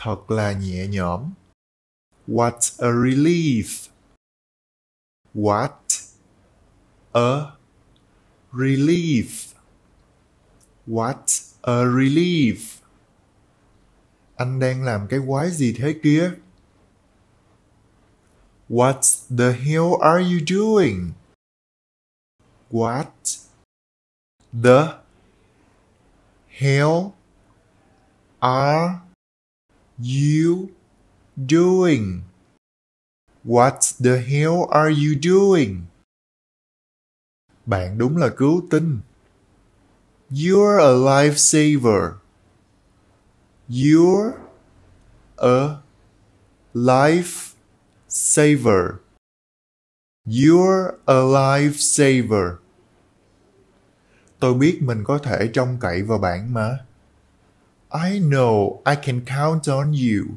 Thật là nhẹ nhõm. What a relief. What a relief. What a relief. Anh đang làm cái quái gì thế kia? What the hell are you doing? What the hell are you doing? What the hell are you doing? Bạn đúng là cứu tinh. You're a lifesaver. You're a lifesaver. You're a lifesaver. Tôi biết mình có thể trông cậy vào bạn mà. I know I can count on you.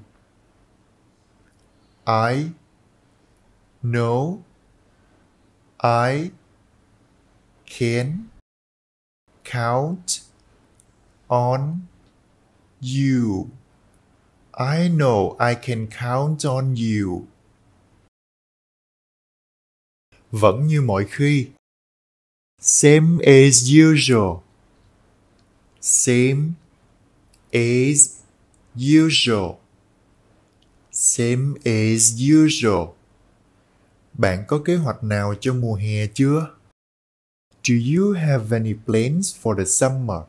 I know I can count on you. I know I can count on you. Vẫn như mọi khi. Same as usual. Same as usual. Same as usual. Bạn có kế hoạch nào cho mùa hè chưa? Do you have any plans for the summer?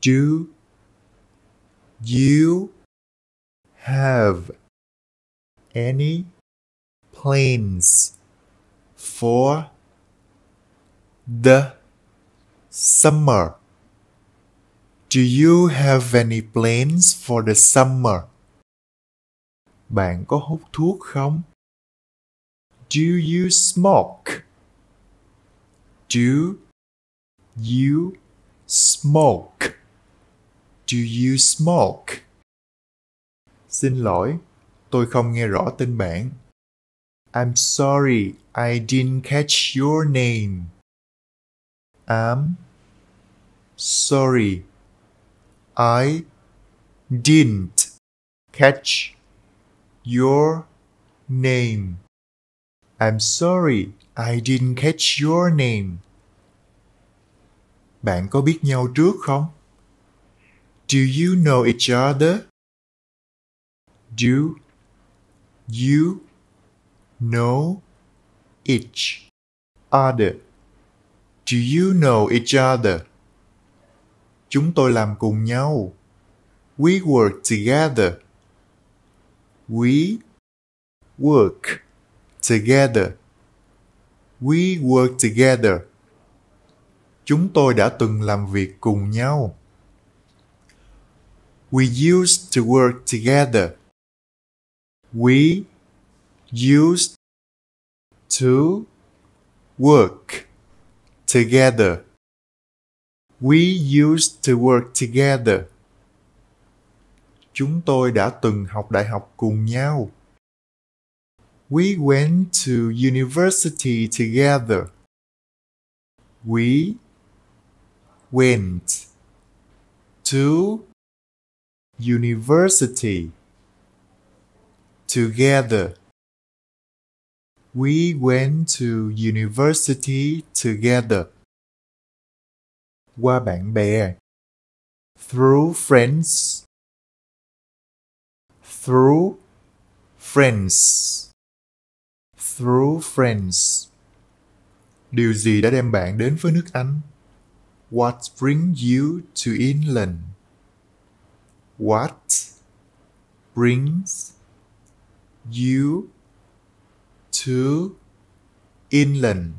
Do you have any plans for the summer? Do you have any plans for the summer? Bạn có hút thuốc không? Do you smoke? Do you smoke? Do you smoke? Xin lỗi, tôi không nghe rõ tên bạn. I'm sorry, I didn't catch your name. I'm sorry, I didn't catch your name. I'm sorry, I didn't catch your name. Bạn có biết nhau trước không? Do you know each other? Do you know each other? Do you know each other? Chúng tôi làm cùng nhau. We work together. We work together. We work together. Chúng tôi đã từng làm việc cùng nhau. We used to work together. We used to work together. We used to work together. Chúng tôi đã từng học đại học cùng nhau. We went to university together. We went to university together. We went to university together. Qua bạn bè. Through friends. Through friends. Through friends. Điều gì đã đem bạn đến với nước Anh? What brings you to England? What brings you to England?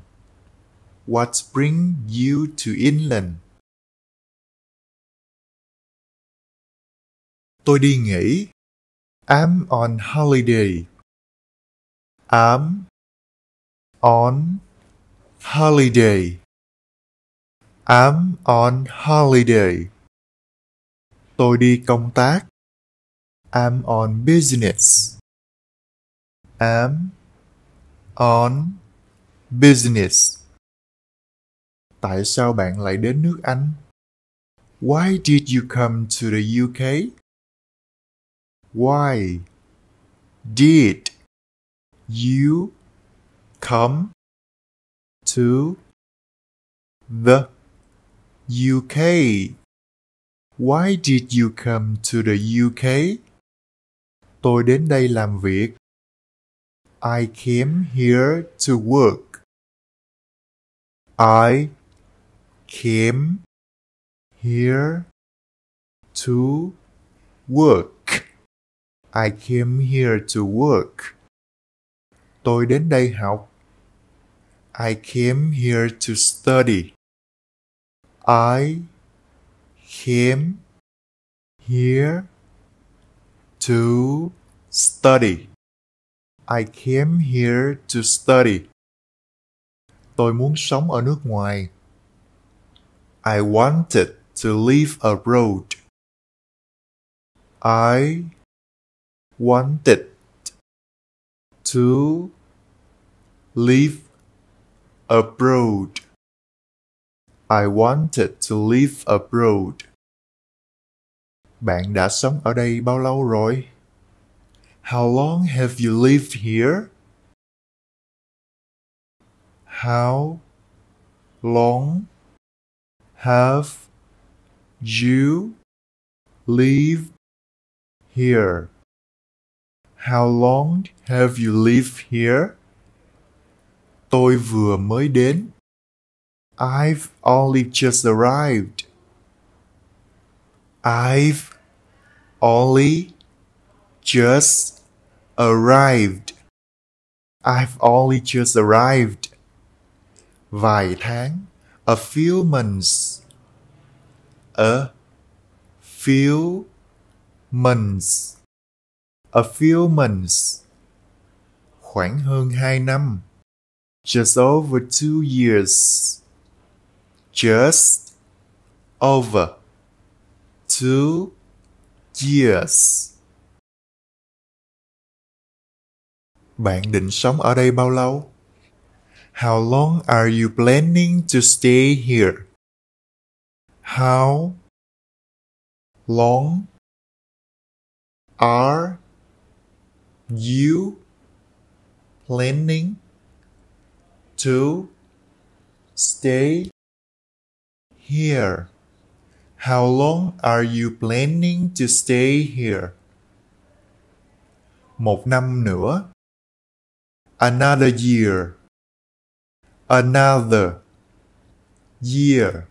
What brings you to England? Tôi đi nghỉ. I'm on holiday. I'm on holiday. I'm on holiday. Tôi đi công tác. I'm on business. I'm on business. Tại sao bạn lại đến nước Anh? Why did you come to the UK? Why did you come to the UK? Why did you come to the UK? Tôi đến đây làm việc. I came here to work. I came here to work. I came here to work. Tôi đến đây học. I came here to study. I came here to study. I came here to study. Tôi muốn sống ở nước ngoài. I wanted to live abroad. I wanted to live abroad. I wanted to live abroad. Bạn đã sống ở đây bao lâu rồi? How long have you lived here? How long have you lived here? How long have you lived here? Tôi vừa mới đến. I've only just arrived. I've only just arrived. I've only just arrived. Vài tháng. A few months. A few months. A few months. Khoảng hơn hai năm. Just over two years. Just over two years. Bạn định sống ở đây bao lâu? How long are you planning to stay here? How long are you planning to stay here? How long are you planning to stay here? Một năm nữa. Another year. Another year.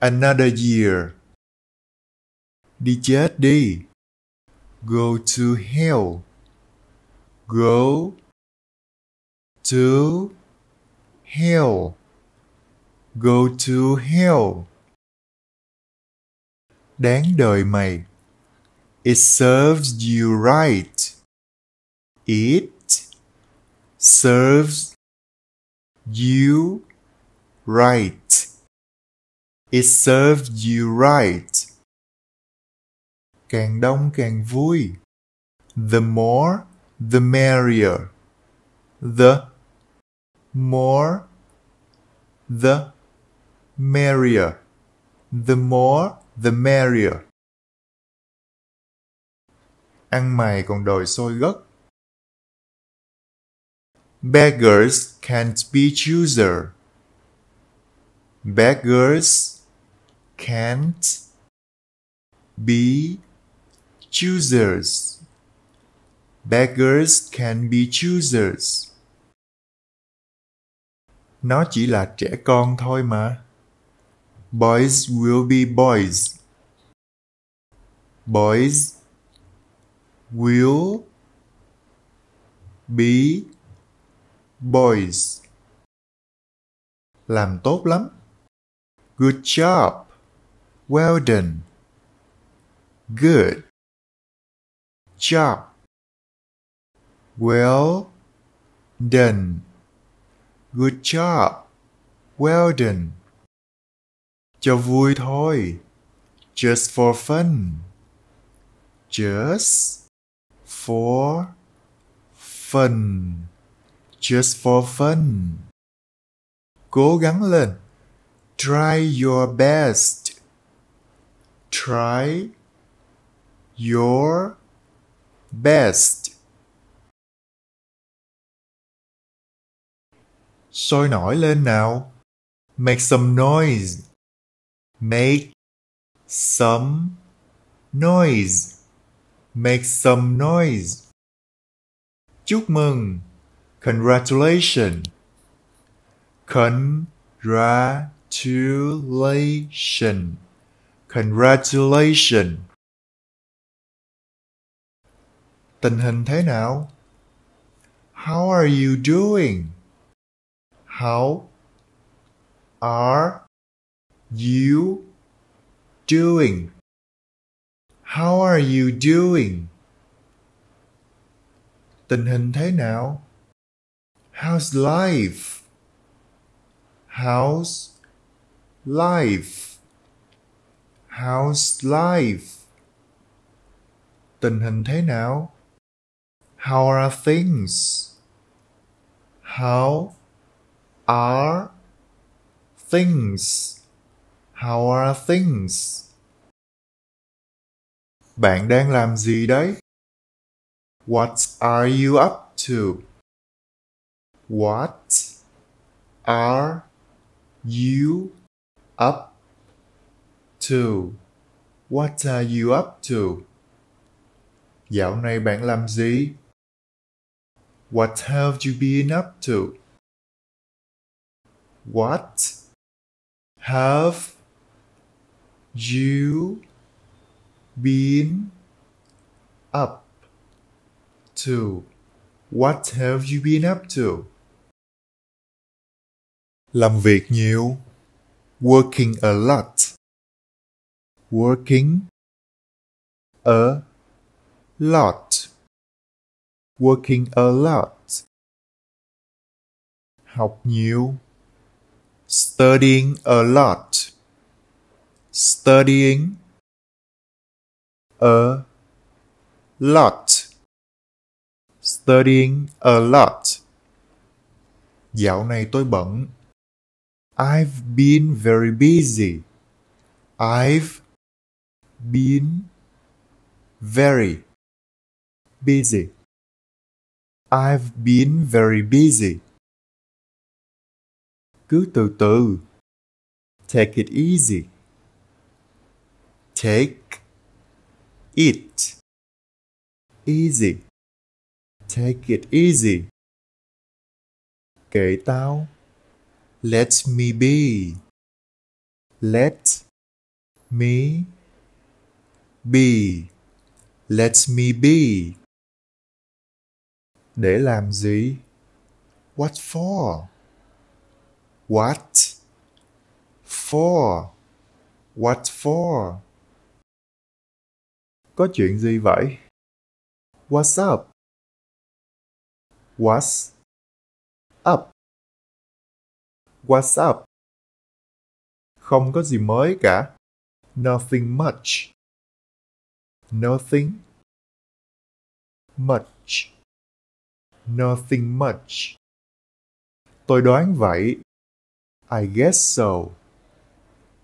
Another year. Đi chết đi. Go to hell. Go to hell. Go to hell. Đáng đời mày. It serves you right. It serves you right. It serves you right. Càng đông càng vui. The more, the merrier. The more, the merrier. The more, the merrier. Ăn mày còn đòi sôi gấc. Beggars can't be chooser. Beggars can't be choosers. Beggars can be choosers. Nó chỉ là trẻ con thôi mà. Boys will be boys. Boys will be boys. Làm tốt lắm. Good job. Well done. Good job. Well done. Good job. Well done. Cho vui thôi. Just for fun. Just for fun just for fun. Cố gắng lên. Try your best. Try your best. Sôi nổi lên nào. Make some noise. Make some noise. Make some noise. Chúc mừng. Congratulations. Congratulations. Congratulations. Tình hình thế nào? How are you doing? How are you doing? How are you doing? Tình hình thế nào? How's life? How's life? How's life? Tình hình thế nào? How are things? How are things? How are things? Bạn đang làm gì đấy? What are you up to? What are you up to? What are you up to? Dạo này bạn làm gì? What have you been up to? What have you been up to? What have you been up to? Làm việc nhiều. Working a lot. Working a lot. Working a lot. Học nhiều. Studying a lot. Studying a lot. Studying a lot. Dạo này tôi bận. I've been very busy. I've been very busy. I've been very busy. Cứ từ từ. Take it easy. Take it easy. Take it easy. kể tao. Let me be. Let me be. Let me be. Để làm gì? What for? What for? What for? Có chuyện gì vậy? What's up? What's up? What's up? Không có gì mới cả. Nothing much. Nothing much. Nothing much. Tôi đoán vậy. I guess so.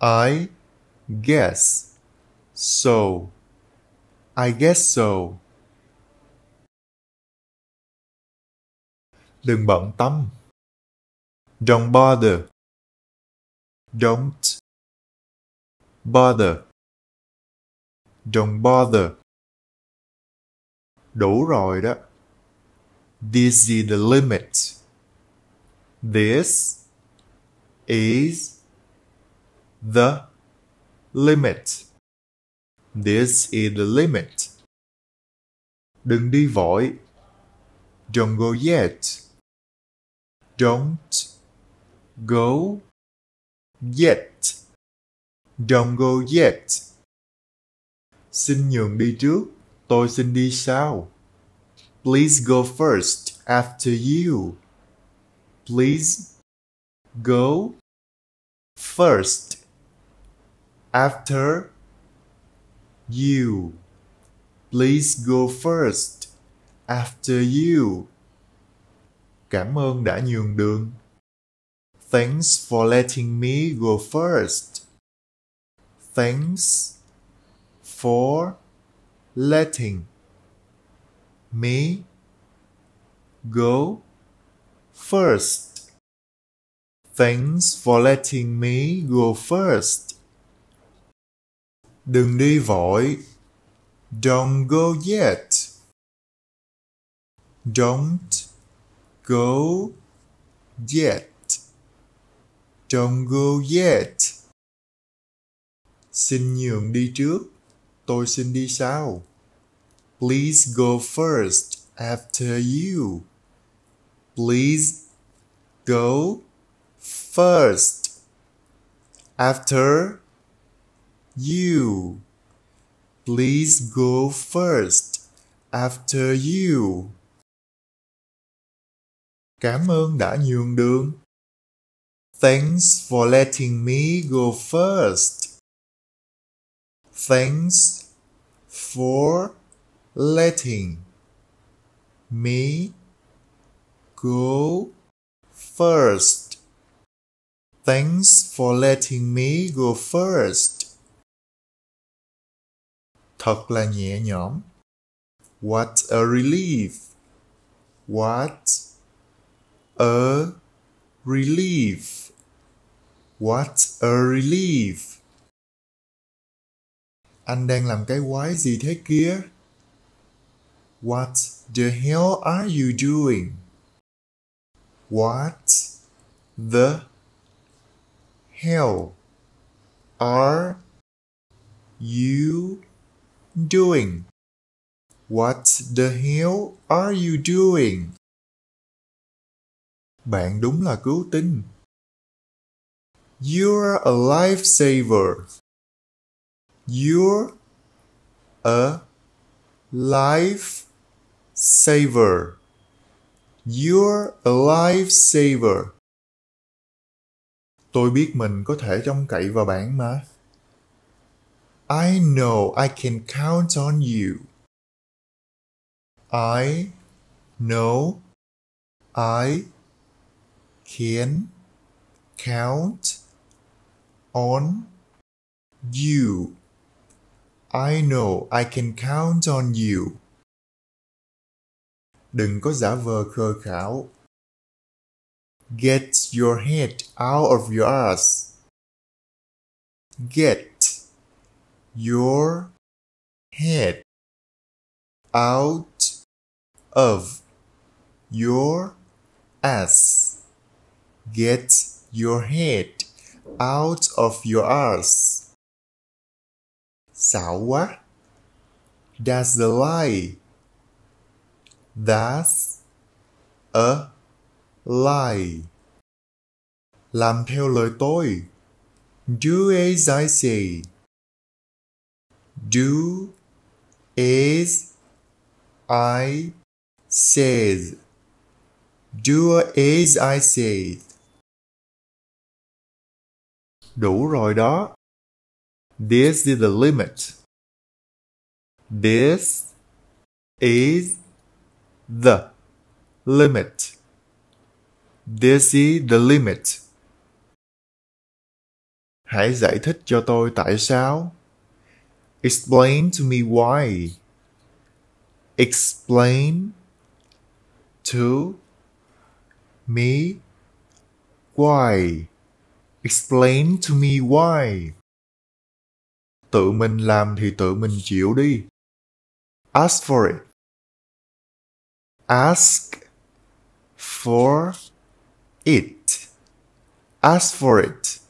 I guess so. I guess so. Đừng bận tâm. Don't bother. Don't bother. Don't bother. Đủ rồi đó. This is the limit. This is the limit. This is the limit. Đừng đi vội. Don't go yet. Don't go yet. Don't go yet. Xin nhường đi trước, tôi xin đi sau. Please go first after you. Please go first after you. Please go first after you. Cảm ơn đã nhường đường. Thanks for letting me go first. Thanks for letting me go first. Thanks for letting me go first. Đừng đi vội. Don't go yet. Don't go yet. Don't go yet. Xin nhường đi trước. Tôi xin đi sau. Please go first after you. Please go first after you. Please go first after you. Cảm ơn đã nhường đường. Thanks for letting me go first. Thanks for letting me go first. Thanks for letting me go first. Thật là nhẹ nhõm. What a relief. What a relief. What a relief. Anh đang làm cái quái gì thế kia? What the hell are you doing? What the hell are you doing? What the hell are you doing? Bạn đúng là cứu tinh. You're a lifesaver. You're a life saver. You're a life saver. Tôi biết mình có thể trông cậy vào bạn mà. I know I can count on you. I know I can count on you. I know I can count on you. Đừng có giả vờ khờ khảo. Get your head out of your ass. Get your head out of your ass. Get your head out of your ass. Xạo quá. That's the lie. That's a lie. Làm theo lời tôi. Do as I say. Do as I says. Do as I said. Đủ rồi đó. This is the limit. This is the limit. This is the limit. Hãy giải thích cho tôi tại sao. Explain to me why. Explain to me why. Explain to me why. Tự mình làm thì tự mình chịu đi. Ask for it. Ask for it. Ask for it.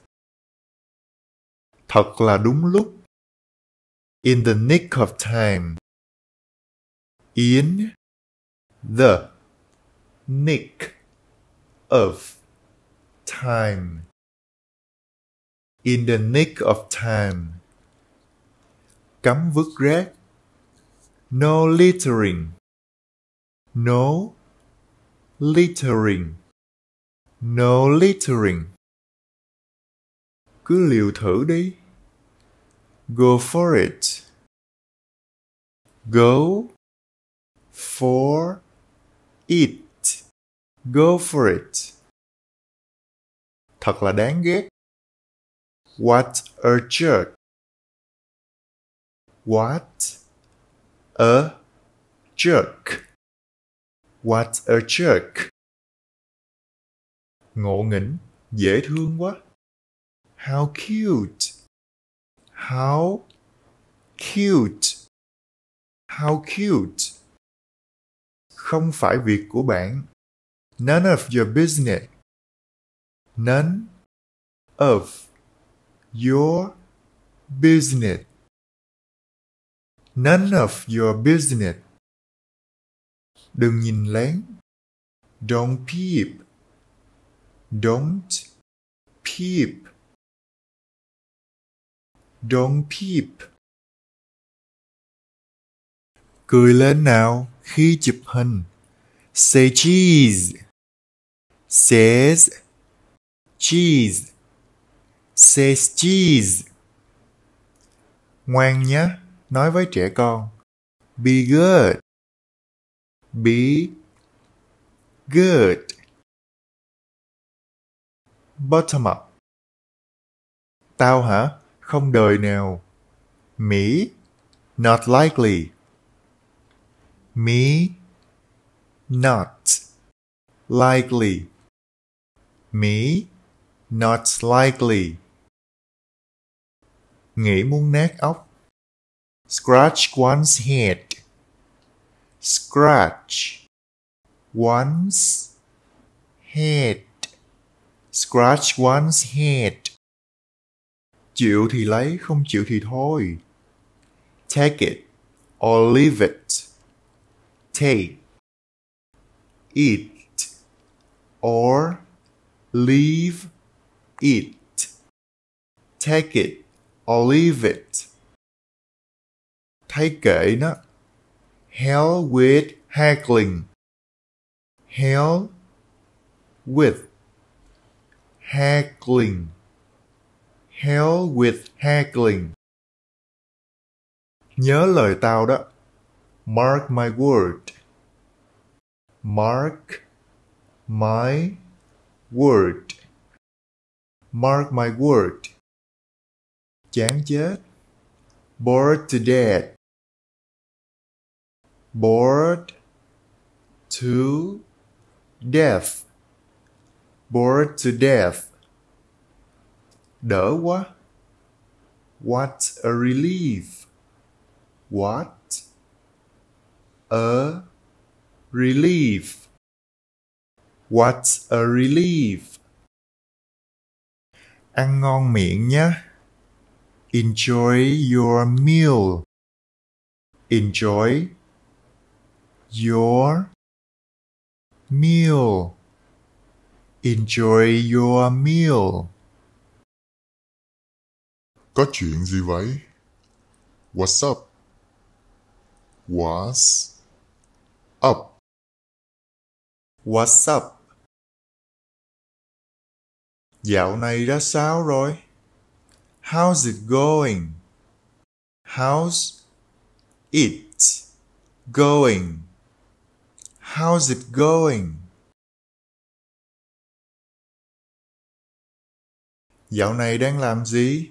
Thật là đúng lúc. In the nick of time. In the nick of time. In the nick of time cấm vứt rác. No littering. No littering. No littering. Cứ liều thử đi. Go for it. Go for it. Go for it. Thật là đáng ghét. What a jerk. What a jerk. What a jerk. Ngộ nghĩnh, dễ thương quá. How cute. How cute. How cute. Không phải việc của bạn. None of your business. None of your business. None of your business. Đừng nhìn lén. Don't peep. Don't peep. Don't peep. Cười lên nào khi chụp hình. Say cheese. Says cheese. Says cheese. Ngoan nhé, nói với trẻ con. Be good. Be good. Bottom up. Tao hả? Không đời nào. Me? Not likely. Me? Not likely. Me? Not likely. Nghĩ muốn nát óc. Scratch one's head. Scratch one's head. Scratch one's head. Chịu thì lấy, không chịu thì thôi. Take it or leave it. Take it or leave it. Take it or leave it. Thấy kệ nó. Hell with haggling. Hell with haggling. Hell with haggling. Nhớ lời tao đó. Mark my word. Mark my word. Mark my word. Chán chết. Bored to death. Bored to death. Bored to death. Đỡ quá. What a relief. What a relief. What a relief. Ăn ngon miệng nhé. Enjoy your meal. Enjoy your meal. Enjoy your meal. Có chuyện gì vậy? What's up? What's up? What's up? Dạo này ra sao rồi? How's it going? How's it going? How's it going? Dạo này đang làm gì?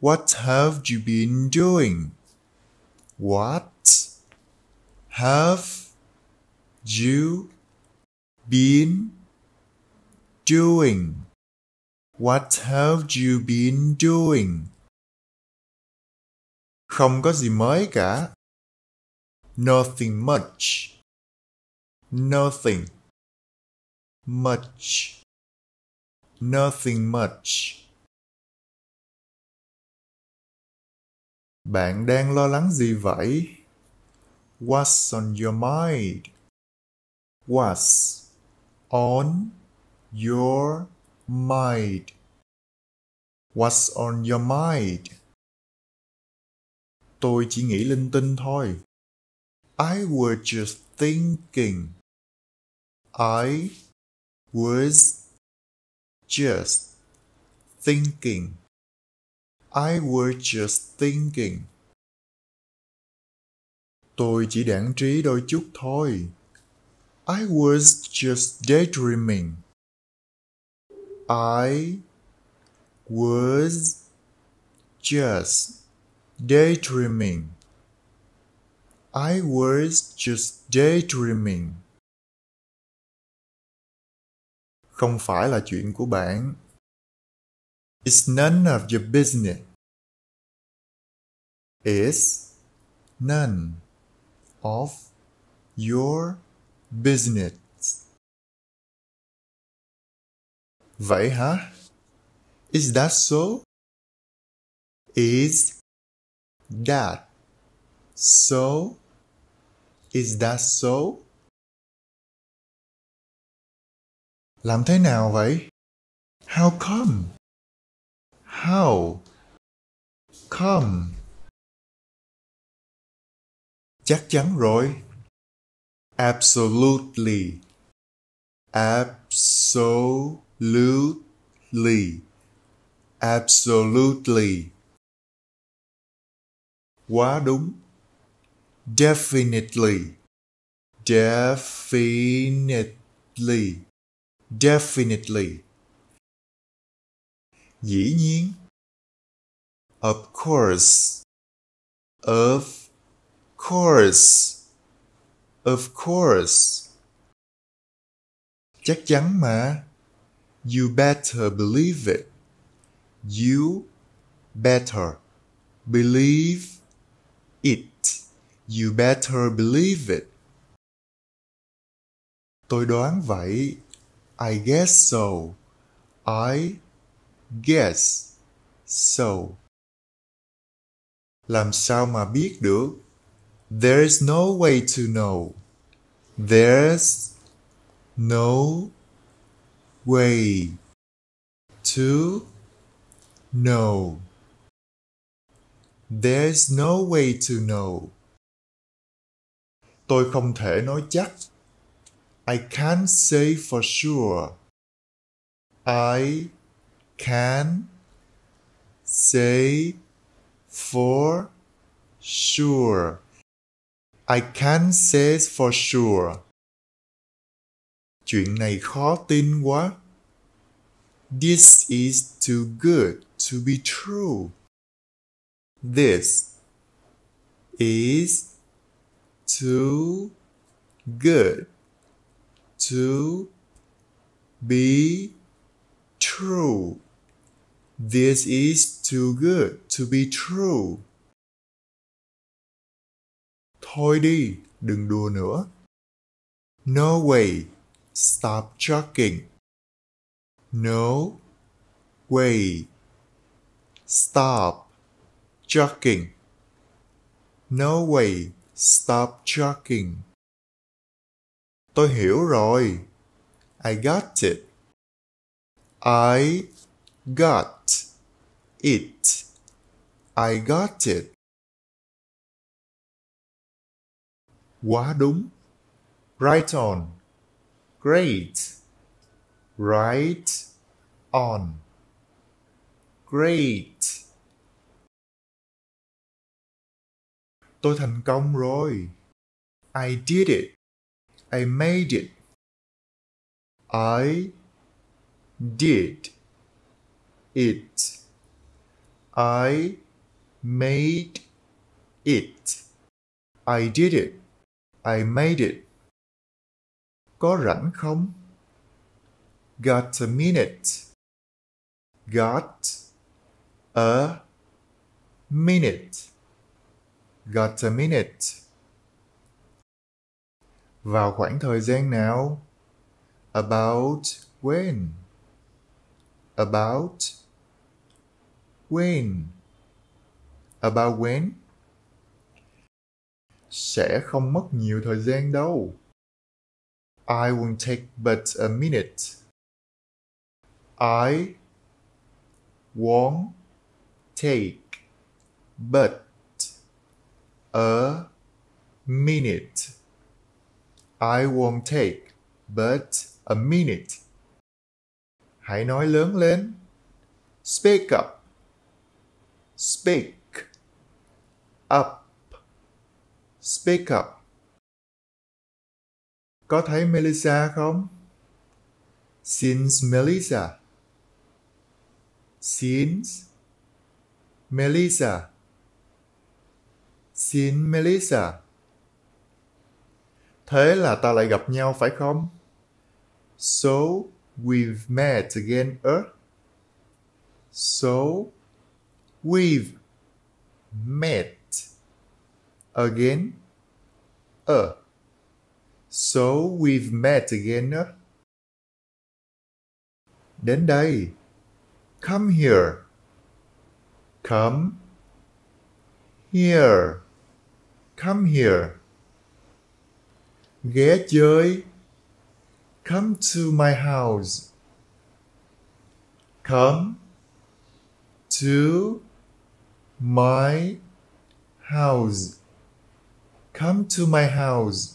What have you been doing? What have you been doing? What have you been doing? Không có gì mới cả. Nothing much. Nothing much. Nothing much. Bạn đang lo lắng gì vậy? What's on your mind? What's on your mind? What's on your mind? Tôi chỉ nghĩ linh tinh thôi. I was just thinking. I was just thinking. I was just thinking. Tôi chỉ đãng trí đôi chút thôi. I was just daydreaming. I was just daydreaming. I was just daydreaming. Không phải là chuyện của bạn. It's none of your business. It's none of your business. Vậy hả? Is that so? Is that so? Is that so? Làm thế nào vậy? How come? How come? Chắc chắn rồi. Absolutely. Absolutely. Absolutely. Quá đúng. Definitely. Definitely. Definitely. Dĩ nhiên. Of course. Of course. Of course. Chắc chắn mà. You better believe it. You better believe it. You better believe it. Tôi đoán vậy. I guess so. I guess so. Làm sao mà biết được? There's no way to know. There's no way to know. There's no way to know. Tôi không thể nói chắc. I can't say for sure. I can say for sure. I can't say for sure. Chuyện này khó tin quá. This is too good to be true. This is too good to be true. This is too good to be true. Thôi đi, đừng đùa nữa. No way. Stop joking. No way. Stop joking. No way. Stop joking. Tôi hiểu rồi. I got it. I got it. I got it. Quá đúng. Right on. Great. Right on. Great. Tôi thành công rồi. I did it. I made it. I did it. I made it. I did it. I made it. Có rảnh không? Got a minute. Got a minute. Got a minute. Vào khoảng thời gian nào? About when? About when? About when? Sẽ không mất nhiều thời gian đâu. I won't take but a minute. I won't take but a minute. I won't take but a minute. Hãy nói lớn lên. Speak up. Speak up. Speak up. Có thấy Melissa không? Since Melissa. Since Melissa. Since Melissa. Thế là ta lại gặp nhau phải không? So we've met again, uh? So we've met again, uh. So we've met again, uh? Đến đây. Come here. Come here. Come here. Ghé chơi. Come to my house. Come to my house. Come to my house.